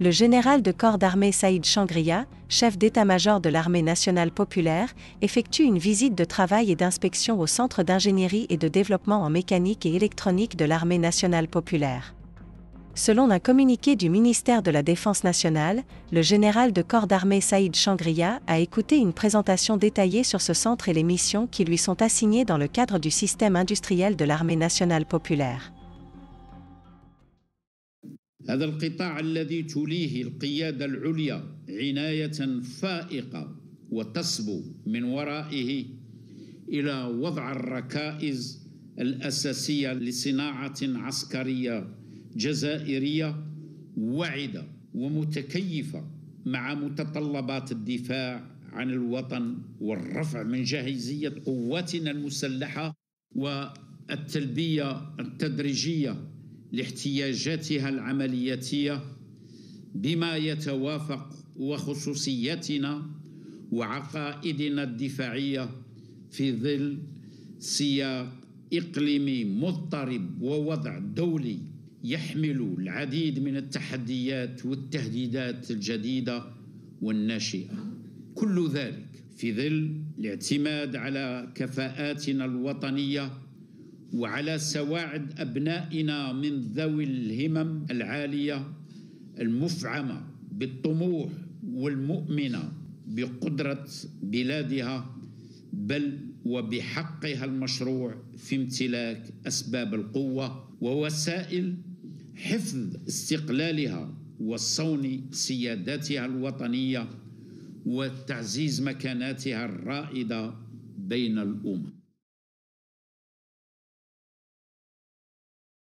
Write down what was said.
le général de corps d'armée Saïd Changria, chef d'état-major de l'armée nationale populaire, effectue une visite de travail et d'inspection au centre d'ingénierie et de développement en mécanique et électronique de l'armée nationale populaire. Selon un communiqué du ministère de la Défense nationale, le général de corps d'armée Saïd Changria a écouté une présentation détaillée sur ce centre et les missions qui lui sont assignées dans le cadre du système industriel de l'armée nationale populaire. هذا القطاع الذي توليه القيادة العليا عناية فائقة وتصبو من ورائه إلى وضع الركائز الأساسية لصناعة عسكرية جزائرية واعدة ومتكيفة مع متطلبات الدفاع عن الوطن والرفع من جاهزية قواتنا المسلحة والتلبية التدريجية. لاحتياجاتها العملياتية بما يتوافق وخصوصياتنا وعقائدنا الدفاعية في ظل سياق اقليمي مضطرب ووضع دولي يحمل العديد من التحديات والتهديدات الجديدة والناشئة. كل ذلك في ظل الاعتماد على كفاءاتنا الوطنية وعلى سواعد أبنائنا من ذوي الهمم العالية المفعمة بالطموح والمؤمنة بقدرة بلادها بل وبحقها المشروع في امتلاك أسباب القوة ووسائل حفظ استقلالها وصون سيادتها الوطنية وتعزيز مكاناتها الرائدة بين الأمم.